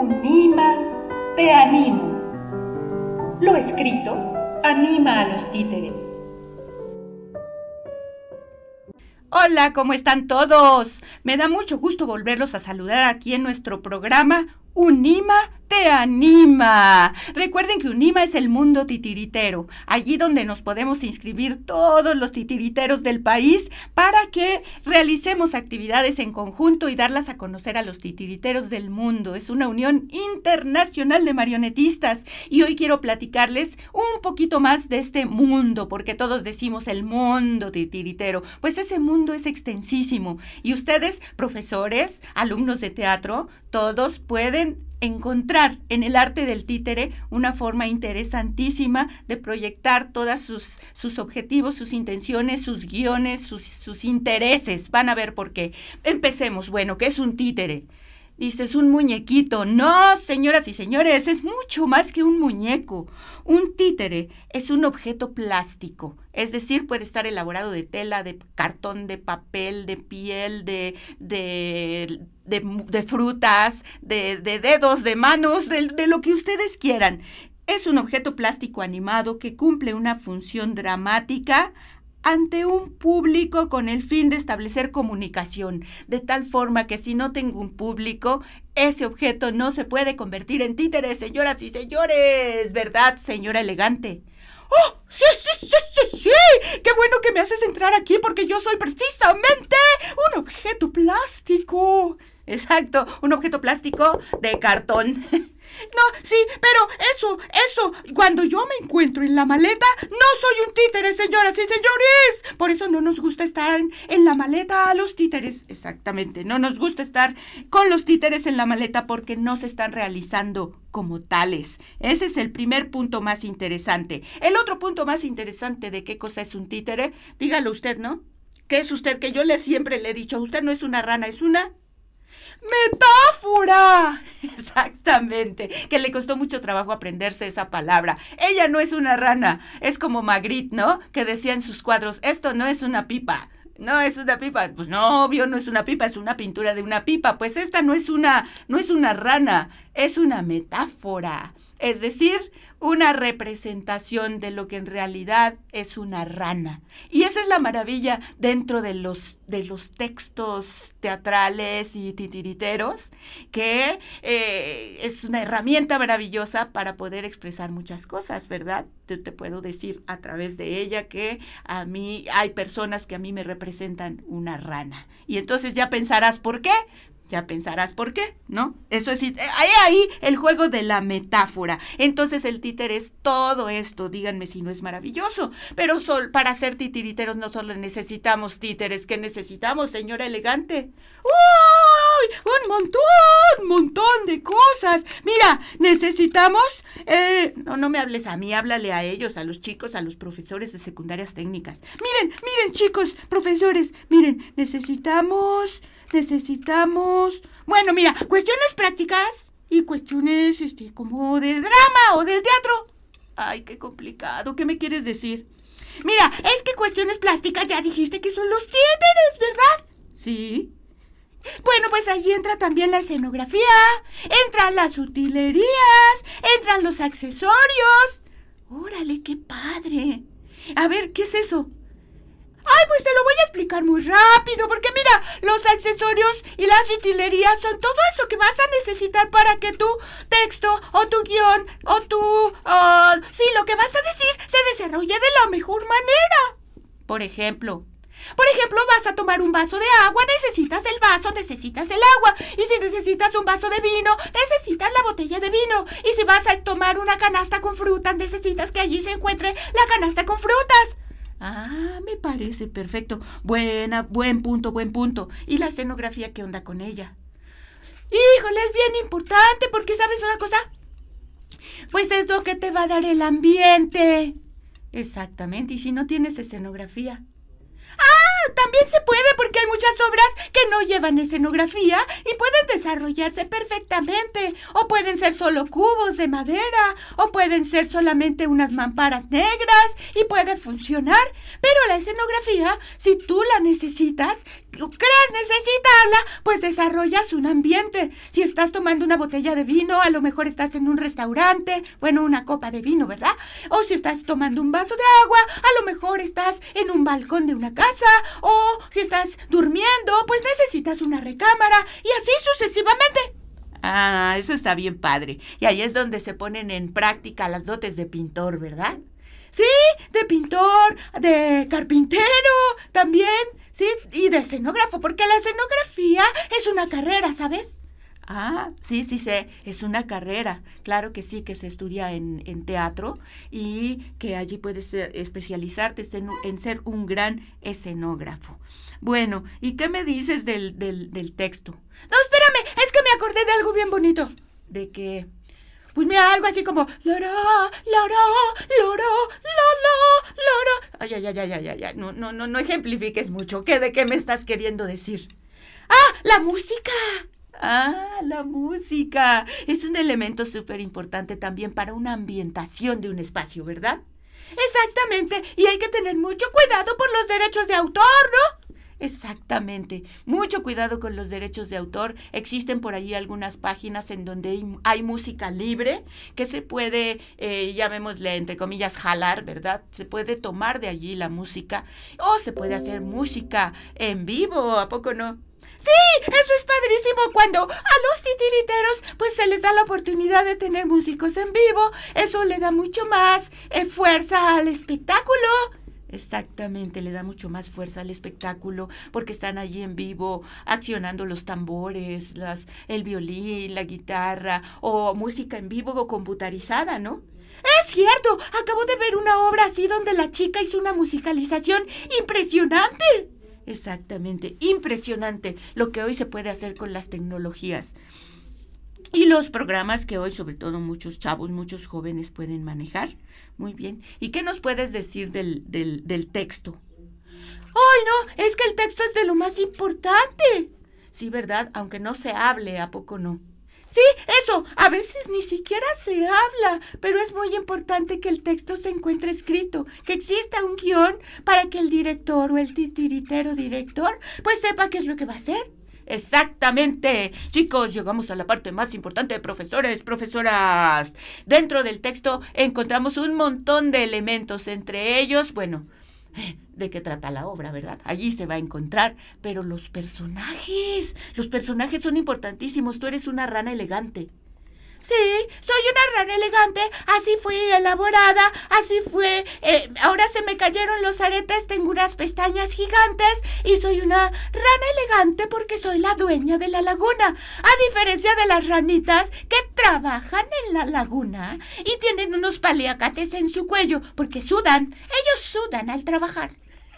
Unima, te animo. Lo escrito anima a los títeres. Hola, ¿cómo están todos? Me da mucho gusto volverlos a saludar aquí en nuestro programa Unima te anima. Recuerden que Unima es el mundo titiritero, allí donde nos podemos inscribir todos los titiriteros del país para que realicemos actividades en conjunto y darlas a conocer a los titiriteros del mundo. Es una unión internacional de marionetistas y hoy quiero platicarles un poquito más de este mundo, porque todos decimos el mundo titiritero, pues ese mundo es extensísimo y ustedes, profesores, alumnos de teatro, todos pueden encontrar en el arte del títere una forma interesantísima de proyectar todos sus, sus, objetivos, sus intenciones, sus guiones, sus, sus intereses. Van a ver por qué. Empecemos. Bueno, ¿qué es un títere? Dices, un muñequito. No, señoras y señores, es mucho más que un muñeco. Un títere es un objeto plástico, es decir, puede estar elaborado de tela, de cartón, de papel, de piel, de, de, de, frutas, de, dedos, de manos, de lo que ustedes quieran. Es un objeto plástico animado que cumple una función dramática ante un público con el fin de establecer comunicación, de tal forma que si no tengo un público, ese objeto no se puede convertir en títere, señoras y señores, ¿verdad, señora elegante? ¡Oh! ¡Sí, sí, sí, sí, sí! ¡Qué bueno que me haces entrar aquí porque yo soy precisamente un objeto plástico! Exacto, un objeto plástico de cartón. No, sí, pero eso, eso, cuando yo me encuentro en la maleta, no soy un títere, señoras y señores. Por eso no nos gusta estar en, la maleta a los títeres. Exactamente, no nos gusta estar con los títeres en la maleta porque no se están realizando como tales. Ese es el primer punto más interesante. El otro punto más interesante de qué cosa es un títere, dígalo usted, ¿no? ¿Qué es usted? Que yo le siempre le he dicho, usted no es una rana, es una ¡Metáfora! Exactamente, que le costó mucho trabajo aprenderse esa palabra. Ella no es una rana, es como Magritte, ¿no? Que decía en sus cuadros, esto no es una pipa. No es una pipa. Pues no, obvio, no es una pipa, es una pintura de una pipa. Pues esta no es una, no es una rana, es una metáfora. Es decir, una representación de lo que en realidad es una rana. Y esa es la maravilla dentro de los, de los textos teatrales y titiriteros, que eh, es una herramienta maravillosa para poder expresar muchas cosas, ¿verdad? Yo te puedo decir a través de ella que a mí hay personas que a mí me representan una rana. Y entonces ya pensarás por qué. Ya pensarás por qué, ¿no? Eso es, hay ahí el juego de la metáfora. Entonces el títer es todo esto, díganme si no es maravilloso. Pero sol, para ser titiriteros no solo necesitamos títeres, ¿qué necesitamos, señora elegante? ¡Uy! Un montón, montón de cosas. Mira, necesitamos... Eh, no, no me hables a mí, háblale a ellos, a los chicos, a los profesores de secundarias técnicas. Miren, miren chicos, profesores, miren, necesitamos necesitamos, bueno, mira, cuestiones prácticas y cuestiones, este, como de drama o del teatro. Ay, qué complicado, ¿qué me quieres decir? Mira, es que cuestiones plásticas ya dijiste que son los títeres, ¿verdad? Sí. Bueno, pues ahí entra también la escenografía, entran las utilerías, entran los accesorios. Órale, qué padre. A ver, ¿qué es eso? Ay, pues te lo voy a explicar muy rápido, porque mira, los accesorios y las utilerías son todo eso que vas a necesitar para que tu texto o tu guion o tu... Uh, sí, lo que vas a decir se desarrolle de la mejor manera. Por ejemplo, por ejemplo, vas a tomar un vaso de agua, necesitas el vaso, necesitas el agua. Y si necesitas un vaso de vino, necesitas la botella de vino. Y si vas a tomar una canasta con frutas, necesitas que allí se encuentre la canasta con frutas. Ah, me parece perfecto. Buena, buen punto, buen punto. ¿Y la escenografía qué onda con ella? Híjole, es bien importante porque sabes una cosa. Pues es lo que te va a dar el ambiente. Exactamente, y si no tienes escenografía. Ah, también se puede porque hay muchas obras que no llevan escenografía y pueden desarrollarse perfectamente. O pueden ser solo cubos de madera, o pueden ser solamente unas mamparas negras y puede funcionar. Pero la escenografía, si tú la necesitas, crees necesitarla, pues desarrollas un ambiente. Si estás tomando una botella de vino, a lo mejor estás en un restaurante, bueno, una copa de vino, ¿verdad? O si estás tomando un vaso de agua, a lo mejor estás en un balcón de una casa, o si estás durmiendo, pues necesitas una recámara, y así sucesivamente. Ah, eso está bien padre. Y ahí es donde se ponen en práctica las dotes de pintor, ¿verdad? Sí, de pintor, de carpintero también, sí, y de escenógrafo, porque la escenografía es una carrera, ¿sabes? Ah, sí, sí sé, es una carrera. Claro que sí, que se estudia en, teatro y que allí puedes eh, especializarte en, ser un gran escenógrafo. Bueno, ¿y qué me dices del, del, del texto? No, espérame, es que me acordé de algo bien bonito. ¿De que pues mira, algo así como loro, loro, loro, loro, loro. Ay, ay, ay, ay, ay, ay, no, no, no, no ejemplifiques mucho. ¿Qué de qué me estás queriendo decir? ¡Ah! ¡La música! Ah, la música. Es un elemento súper importante también para una ambientación de un espacio, ¿verdad? Exactamente. Y hay que tener mucho cuidado por los derechos de autor, ¿no? Exactamente. Mucho cuidado con los derechos de autor. Existen por allí algunas páginas en donde hay, música libre que se puede, eh, llamémosle entre comillas, jalar, ¿verdad? Se puede tomar de allí la música o se puede hacer música en vivo, ¿a poco no? Sí, eso es cuando a los titiriteros pues se les da la oportunidad de tener músicos en vivo. Eso le da mucho más eh, fuerza al espectáculo. Exactamente, le da mucho más fuerza al espectáculo porque están allí en vivo accionando los tambores, el violín, la guitarra o música en vivo o computarizada, ¿no? Es cierto, acabo de ver una obra así donde la chica hizo una musicalización impresionante. Exactamente, impresionante lo que hoy se puede hacer con las tecnologías. Y los programas que hoy, sobre todo muchos chavos, muchos jóvenes pueden manejar. Muy bien. ¿Y qué nos puedes decir del, del, texto? ¡Ay, no! Es que el texto es de lo más importante. Sí, ¿verdad? Aunque no se hable, ¿a poco no? Sí, eso. A veces ni siquiera se habla, pero es muy importante que el texto se encuentre escrito, que exista un guion para que el director o el titiritero director pues sepa qué es lo que va a hacer. Exactamente. Chicos, llegamos a la parte más importante de profesores, profesoras. Dentro del texto encontramos un montón de elementos, entre ellos, bueno, de qué trata la obra, ¿verdad? Allí se va a encontrar, pero los personajes, los personajes son importantísimos. Tú eres una rana elegante. Sí, soy una rana elegante, así fui elaborada, así fue. Eh, ahora se me cayeron los aretes, tengo unas pestañas gigantes y soy una rana elegante porque soy la dueña de la laguna. A diferencia de las ranitas que trabajan en la laguna y tienen unos paliacates en su cuello porque sudan. Ellos sudan al trabajar.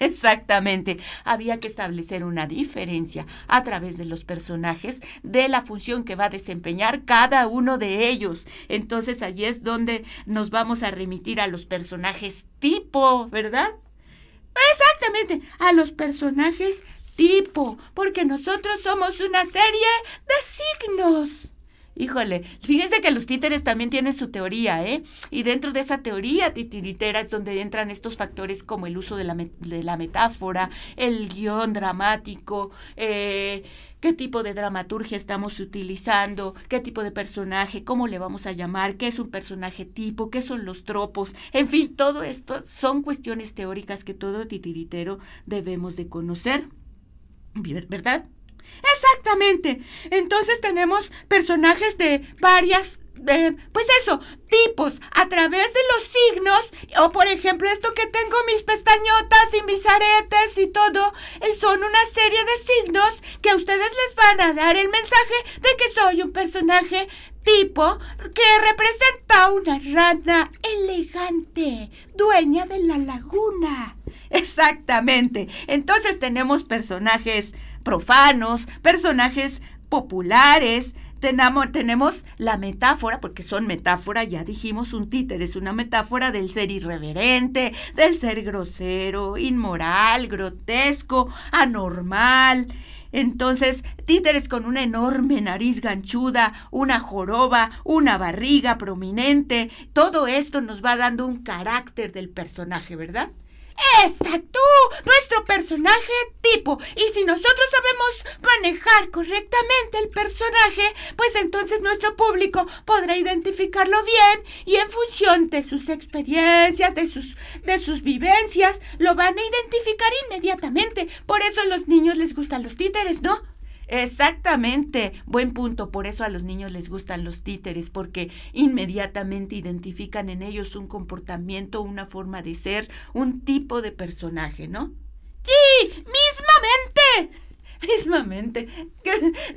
Exactamente. Había que establecer una diferencia a través de los personajes de la función que va a desempeñar cada uno de ellos. Entonces allí es donde nos vamos a remitir a los personajes tipo, ¿verdad? Exactamente, a los personajes tipo, porque nosotros somos una serie de signos. Híjole, fíjense que los títeres también tienen su teoría, ¿eh? Y dentro de esa teoría titiritera es donde entran estos factores como el uso de la, de la metáfora, el guion dramático, eh, qué tipo de dramaturgia estamos utilizando, qué tipo de personaje, cómo le vamos a llamar, qué es un personaje tipo, qué son los tropos, en fin, todo esto son cuestiones teóricas que todo titiritero debemos de conocer, ¿verdad? Exactamente. Entonces tenemos personajes de varias pues eso, tipos, a través de los signos, o por ejemplo esto que tengo mis pestañotas y mis aretes y todo, eh, son una serie de signos que a ustedes les van a dar el mensaje de que soy un personaje tipo que representa una rana elegante, dueña de la laguna. Exactamente. Entonces tenemos personajes profanos, personajes populares, tenemos, la metáfora, porque son metáfora, ya dijimos, un títer es una metáfora del ser irreverente, del ser grosero, inmoral, grotesco, anormal. Entonces, títeres con una enorme nariz ganchuda, una joroba, una barriga prominente, todo esto nos va dando un carácter del personaje, ¿verdad? Exacto, nuestro personaje tipo. Y si nosotros sabemos manejar correctamente el personaje, pues entonces nuestro público podrá identificarlo bien y en función de sus experiencias, de sus, de sus vivencias, lo van a identificar inmediatamente. Por eso a los niños les gustan los títeres, ¿no? Exactamente, buen punto. Por eso a los niños les gustan los títeres, porque inmediatamente identifican en ellos un comportamiento, una forma de ser, un tipo de personaje, ¿no? Sí, mismamente. Mismamente.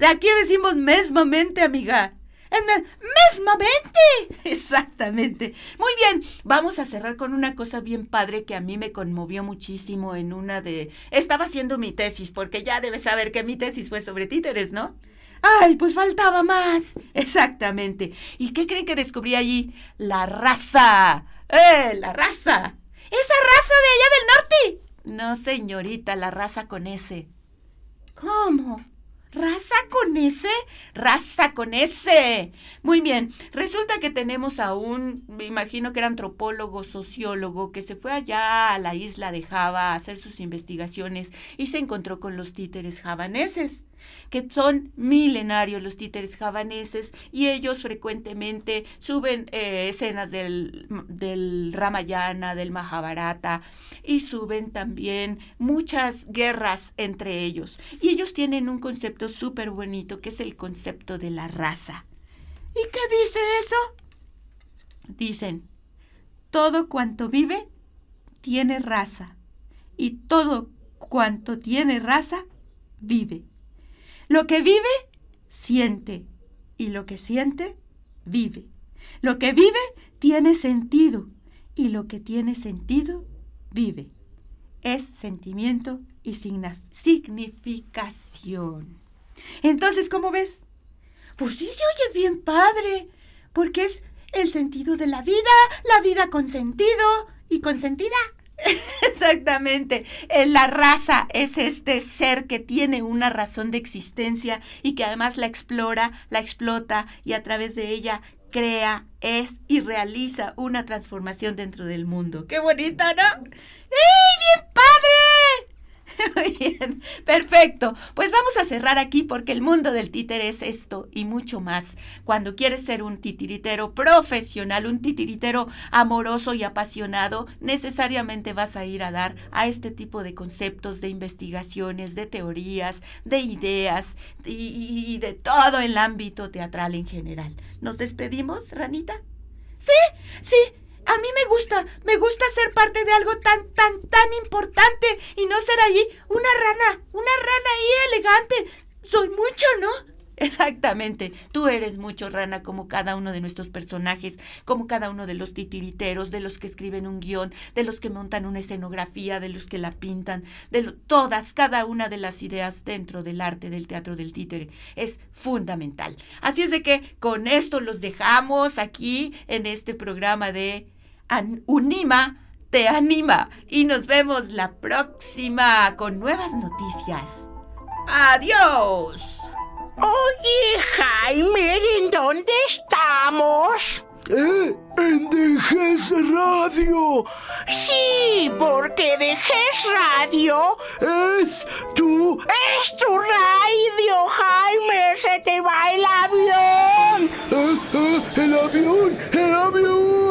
Aquí decimos mesmamente, amiga mesmamente. Exactamente. Muy bien, vamos a cerrar con una cosa bien padre que a mí me conmovió muchísimo en una de... Estaba haciendo mi tesis, porque ya debes saber que mi tesis fue sobre títeres, ¿no? Ay, pues faltaba más. Exactamente. ¿Y qué creen que descubrí allí? La raza. ¡Eh, la raza! ¿Esa raza de allá del norte? No, señorita, la raza con S. ¿Cómo? ¿Raza con ese? Raza con ese. Muy bien. Resulta que tenemos a un, me imagino que era antropólogo, sociólogo, que se fue allá a la isla de Java a hacer sus investigaciones y se encontró con los títeres javaneses que son milenarios los títeres javaneses y ellos frecuentemente suben eh, escenas del, del Ramayana, del Mahabharata y suben también muchas guerras entre ellos. Y ellos tienen un concepto súper bonito que es el concepto de la raza. ¿Y qué dice eso? Dicen, todo cuanto vive tiene raza y todo cuanto tiene raza vive. Lo que vive, siente. Y lo que siente, vive. Lo que vive, tiene sentido. Y lo que tiene sentido, vive. Es sentimiento y significación. Entonces, ¿cómo ves? Pues sí se oye bien padre, porque es el sentido de la vida, la vida con sentido y consentida. Exactamente. Eh, la raza es este ser que tiene una razón de existencia y que además la explora, la explota y a través de ella crea, es y realiza una transformación dentro del mundo. ¡Qué bonito, ¿no? ¡Ey, bien! Muy bien, perfecto. Pues vamos a cerrar aquí porque el mundo del títere es esto y mucho más. Cuando quieres ser un titiritero profesional, un titiritero amoroso y apasionado, necesariamente vas a ir a dar a este tipo de conceptos, de investigaciones, de teorías, de ideas y, y de todo el ámbito teatral en general. ¿Nos despedimos, Ranita? Sí, sí, a mí me gusta, me gusta ser parte de algo tan, tan, tan importante y no ser allí una rana, una rana ahí elegante. Soy mucho, ¿no? Exactamente, tú eres mucho rana como cada uno de nuestros personajes, como cada uno de los titiriteros, de los que escriben un guion, de los que montan una escenografía, de los que la pintan, de todas, cada una de las ideas dentro del arte del teatro del títere es fundamental. Así es de que con esto los dejamos aquí en este programa de Unima te anima y nos vemos la próxima con nuevas noticias. Adiós. Oye, Jaime, ¿en dónde estamos? Eh, en Dejes Radio. Sí, porque Dejes Radio es tu... Es tu radio, Jaime. Se te va el avión. Eh, eh, el avión, el avión.